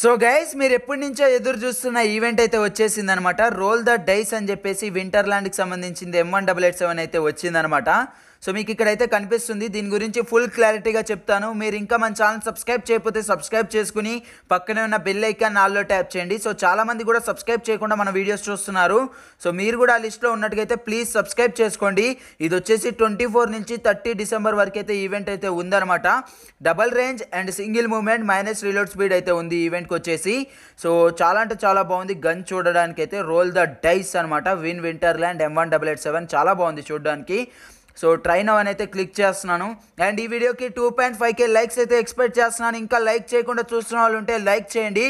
So guys మీరు ఎప్పటి నుంచో ఎదురు చూస్తున్న ఈవెంట్ అయితే వచ్చేసిందనమాట. రోల్ ద డైస్ అని చెప్పేసి వింటర్లాండ్కి సంబంధించింది M one double eight seven అయితే వచ్చిందనమాట. సో మీకు ఇక్కడైతే కనిపిస్తుంది. దీని గురించి ఫుల్ క్లారిటీగా చెప్తాను. మీరు ఇంకా మన ఛానల్ సబ్స్క్రైబ్ చేయకపోతే సబ్స్క్రైబ్ చేసుకుని పక్కనే ఉన్న బెల్ ఐకాన్ నాలుగులో ట్యాప్ చేయండి. సో చాలామంది కూడా సబ్స్క్రైబ్ చేయకుండా మన వీడియోస్ చూస్తున్నారు. సో మీరు కూడా ఆ లిస్ట్లో ఉన్నట్టుగైతే ప్లీజ్ సబ్స్క్రైబ్ చేసుకోండి. ఇది వచ్చేసి ట్వంటీ ఫోర్ నుంచి థర్టీ డిసెంబర్ వరకు అయితే ఈవెంట్ అయితే ఉందన్నమాట. Double range and single movement minus reload speed అయితే ఉంది ఈవెంట్కి వచ్చేసి. సో చాలా అంటే చాలా బాగుంది. గన్ చూడడానికి అయితే రోల్ ద డైస్ అనమాట win Winterland M one double eight seven చాలా బాగుంది చూడడానికి. సో ట్రైన్ అవన్ అయితే క్లిక్ చేస్తున్నాను. అండ్ ఈ వీడియోకి two point five K likes అయితే ఎక్స్పెక్ట్ చేస్తున్నాను. ఇంకా లైక్ చేయకుండా చూస్తున్న వాళ్ళు ఉంటే లైక్ చేయండి.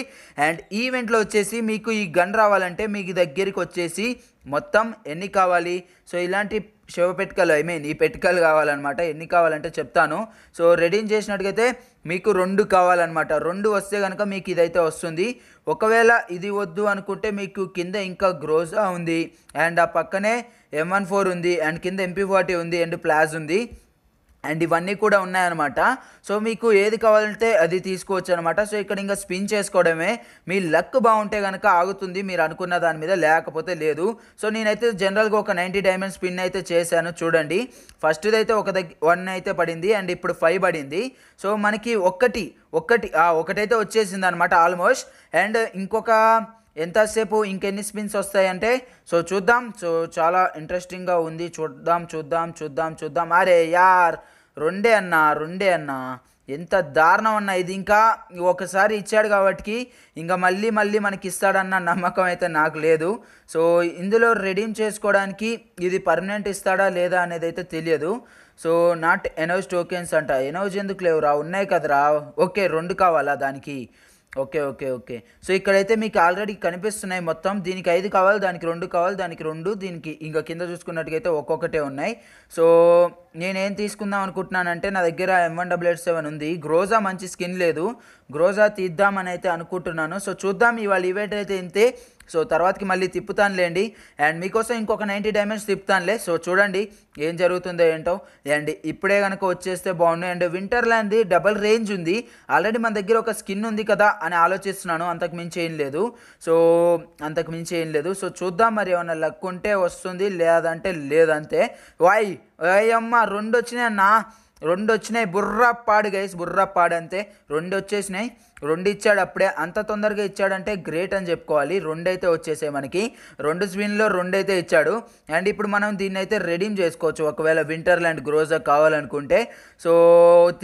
అండ్ ఈవెంట్లో వచ్చేసి మీకు ఈ గన్ రావాలంటే మీకు దగ్గరికి వచ్చేసి మొత్తం ఎన్ని కావాలి? సో ఇలాంటి శవ పెట్టుకలు ఐ మీన్ ఈ పెట్టుకలు కావాలన్నమాట. ఎన్ని కావాలంటే చెప్తాను. సో రెడీ చేసినట్టుగైతే మీకు రెండు కావాలన్నమాట. రెండు వస్తే కనుక మీకు ఇదైతే వస్తుంది. ఒకవేళ ఇది వద్దు అనుకుంటే మీకు కింద ఇంకా గ్రోజా ఉంది. అండ్ ఆ పక్కనే ఎం వన్ ఫోర్ ఉంది. అండ్ కింద ఎంపీ ఫార్టీ ఉంది. అండ్ ప్లాజ్ ఉంది. అండ్ ఇవన్నీ కూడా ఉన్నాయన్నమాట. సో మీకు ఏది కావాలంటే అది తీసుకోవచ్చు అనమాట సో ఇక్కడ ఇంకా స్పిన్ చేసుకోవడమే. మీ లక్ బాగుంటే కనుక ఆగుతుంది. మీరు అనుకున్న దాని మీద లేకపోతే లేదు. సో నేనైతే జనరల్గా ఒక నైంటీ డైమండ్ స్పిన్ అయితే చేశాను. చూడండి. ఫస్ట్ది అయితే ఒక దగ్గర వన్ అయితే పడింది. అండ్ ఇప్పుడు ఫైవ్ పడింది. సో మనకి ఒక్కటి ఒక్కటి ఒకటైతే వచ్చేసింది అనమాట ఆల్మోస్ట్. అండ్ ఇంకొక ఎంతసేపు ఇంకెన్ని స్పిన్స్ వస్తాయంటే? సో చూద్దాం. సో చాలా ఇంట్రెస్టింగ్గా ఉంది. చూద్దాం చూద్దాం చూద్దాం చూద్దాం. అరే యార్! రెండే అన్న రెండే అన్న. ఎంత దారుణం అన్న ఇది. ఇంకా ఒకసారి ఇచ్చాడు కాబట్టి ఇంకా మళ్ళీ మళ్ళీ మనకి ఇస్తాడన్న నమ్మకం అయితే నాకు లేదు. సో ఇందులో రెడీమ్ చేసుకోవడానికి ఇది పర్మనెంట్ ఇస్తాడా లేదా అనేది అయితే తెలియదు. సో నాట్ ఎనోజ్ టోకెన్స్ అంట. ఎనోజ్ ఎందుకు లేవురా? ఉన్నాయి కదరా. ఓకే రెండు కావాలా దానికి? Okay okay okay. సో ఇక్కడైతే మీకు ఆల్రెడీ కనిపిస్తున్నాయి మొత్తం. దీనికి ఐదు కావాలి దానికి రెండు కావాలి దానికి రెండు దీనికి ఇంకా కింద చూసుకున్నట్టుగైతే ఒక్కొక్కటే ఉన్నాయి. సో నేనేం తీసుకుందాం అనుకుంటున్నానంటే నా దగ్గర M one double eight seven ఉంది. గ్రోజా మంచి స్కిన్ లేదు. గ్రోజా తీద్దామని అయితే అనుకుంటున్నాను. సో చూద్దాం ఇవాళ ఈవెంట్ అయితే ఇంతే. సో తర్వాతకి మళ్ళీ తిప్పుతానులేండి. అండ్ మీకోసం ఇంకొక నైంటీ డైమండ్స్ తిప్పుతానులే. సో చూడండి ఏం జరుగుతుందో ఏంటో. అండ్ ఇప్పుడే కనుక వచ్చేస్తే బాగుండు. అండ్ వింటర్లాండ్ది డబల్ రేంజ్ ఉంది. ఆల్రెడీ మన దగ్గర ఒక స్కిన్ ఉంది కదా అని ఆలోచిస్తున్నాను. అంతకు మించి ఏం లేదు. సో అంతకు మించి ఏం లేదు. సో చూద్దాం మరి ఏమన్నా లక్ ఉంటే వస్తుంది లేదంటే లేదంతే. వాయ్ అమ్మ రెండు వచ్చినాయి అన్న. రెండు వచ్చినాయి బుర్రా పాడు గైస్. బుర్రా పాడు అంతే రెండు వచ్చేసినాయి రెండు ఇచ్చాడు అప్పుడే అంత తొందరగా ఇచ్చాడంటే గ్రేట్ అని చెప్పుకోవాలి. రెండు అయితే వచ్చేసాయి మనకి. రెండు స్విన్లో రెండు అయితే ఇచ్చాడు. అండ్ ఇప్పుడు మనం దీన్ని అయితే రెడీమ్ చేసుకోవచ్చు. ఒకవేళ వింటర్లాండ్ గ్రోజా కావాలనుకుంటే. సో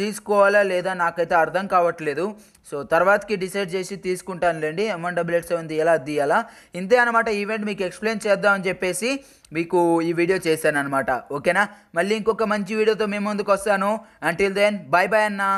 తీసుకోవాలా లేదా నాకైతే అర్థం కావట్లేదు. సో తర్వాతకి డిసైడ్ చేసి తీసుకుంటానులేండి M N double eight seven తీయాలా అది తీయాలా? ఇంతే అనమాట ఈవెంట్ మీకు ఎక్స్ప్లెయిన్ చేద్దామని చెప్పేసి మీకు ఈ వీడియో చేశాను అనమాట ఓకేనా? మళ్ళీ ఇంకొక మంచి వీడియోతో మేము ముందుకు వస్తాను. అంటిల్ దెన్ బాయ్ బాయ్ అన్నా.